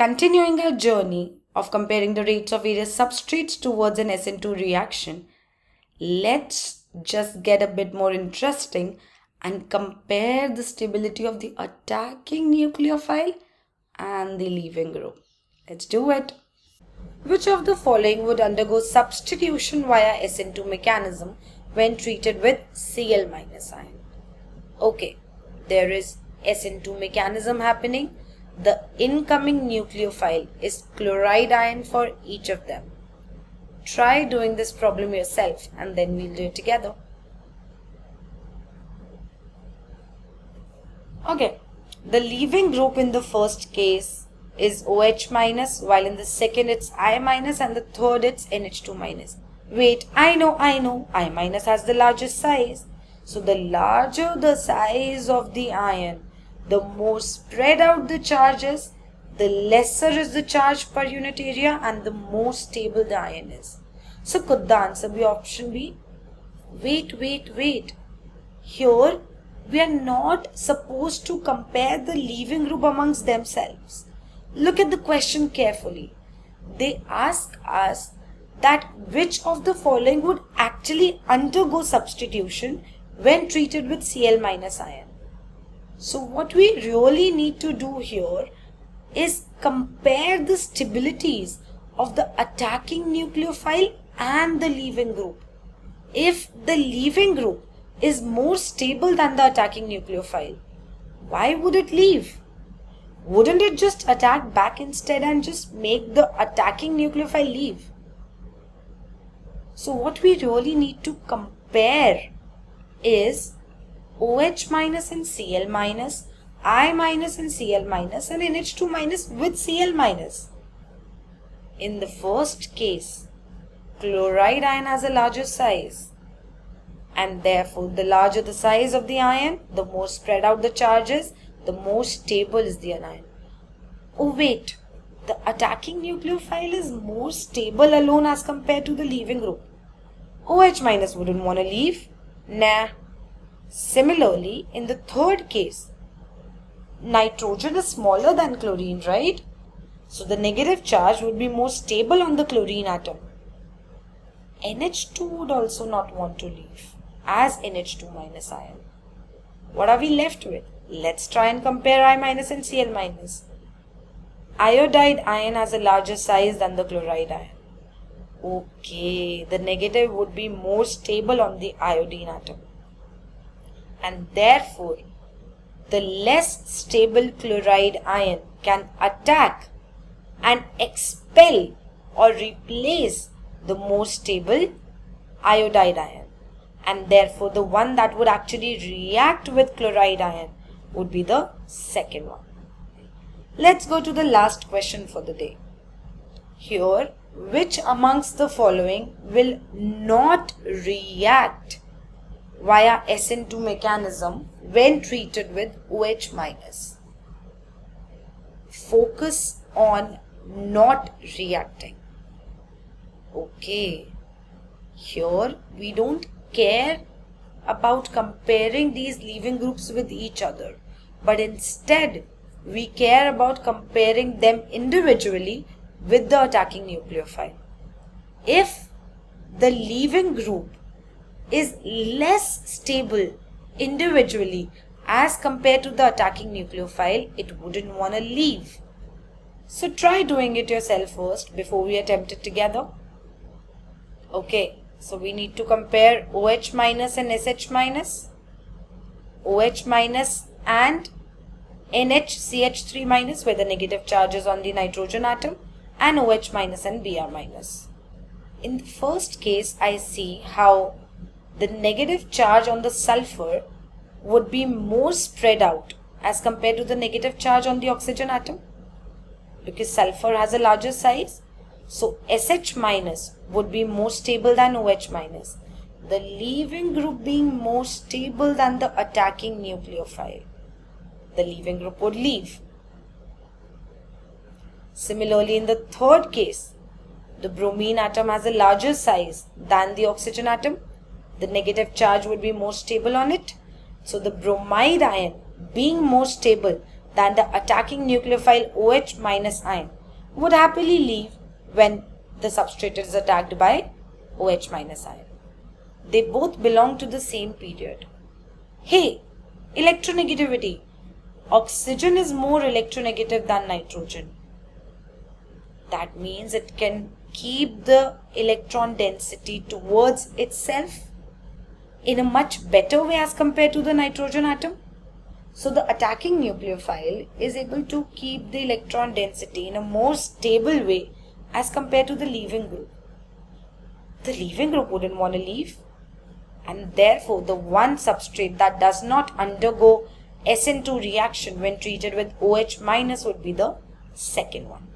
Continuing our journey of comparing the rates of various substrates towards an SN2 reaction, let's just get a bit more interesting and compare the stability of the attacking nucleophile and the leaving group. Let's do it. Which of the following would undergo substitution via SN2 mechanism when treated with Cl ion? Okay, there is SN2 mechanism happening. The incoming nucleophile is chloride ion for each of them. Try doing this problem yourself and then we'll do it together. Okay, the leaving group in the first case is OH minus while in the second it's I minus and the third it's NH2 minus. Wait, I know, I know, I minus has the largest size. So the larger the size of the ion, the more spread out the charges, the lesser is the charge per unit area and the more stable the ion is. So could the answer be option B? Wait, wait, wait. Here we are not supposed to compare the leaving group amongst themselves. Look at the question carefully. They ask us that which of the following would actually undergo substitution when treated with Cl minus ion. So what we really need to do here is compare the stabilities of the attacking nucleophile and the leaving group. If the leaving group is more stable than the attacking nucleophile, why would it leave? Wouldn't it just attack back instead and just make the attacking nucleophile leave? So what we really need to compare is OH minus and Cl minus, I minus and Cl minus and NH2 minus with Cl minus. In the first case, chloride ion has a larger size and therefore the larger the size of the ion, the more spread out the charges, the more stable is the anion. Oh wait, the attacking nucleophile is more stable alone as compared to the leaving group. OH minus wouldn't want to leave. Nah. Similarly, in the third case, nitrogen is smaller than chlorine, right? So the negative charge would be more stable on the chlorine atom. NH2 would also not want to leave as NH2 minus ion. What are we left with? Let's try and compare I minus and Cl minus. Iodide ion has a larger size than the chloride ion. Okay, the negative would be more stable on the iodine atom. And therefore, the less stable chloride ion can attack and expel or replace the more stable iodide ion and therefore the one that would actually react with chloride ion would be the second one. Let's go to the last question for the day. Here, which amongst the following will not react via SN2 mechanism when treated with OH minus? Focus on not reacting. Okay, here we don't care about comparing these leaving groups with each other, but instead we care about comparing them individually with the attacking nucleophile. If the leaving group is less stable individually as compared to the attacking nucleophile, it wouldn't want to leave. So try doing it yourself first before we attempt it together. Okay, so we need to compare OH minus and SH minus, OH minus and NHCH3 minus where the negative charge is on the nitrogen atom and OH minus and Br minus. In the first case, I see how the negative charge on the sulfur would be more spread out as compared to the negative charge on the oxygen atom because sulfur has a larger size so SH minus would be more stable than OH minus. The leaving group being more stable than the attacking nucleophile. The leaving group would leave. Similarly, in the third case, the bromine atom has a larger size than the oxygen atom. The negative charge would be more stable on it. So the bromide ion being more stable than the attacking nucleophile OH minus ion would happily leave when the substrate is attacked by OH minus ion. They both belong to the same period. Hey, electronegativity. Oxygen is more electronegative than nitrogen. That means it can keep the electron density towards itself in a much better way as compared to the nitrogen atom. So the attacking nucleophile is able to keep the electron density in a more stable way as compared to the leaving group. The leaving group wouldn't want to leave and therefore the one substrate that does not undergo SN2 reaction when treated with OH minus would be the second one.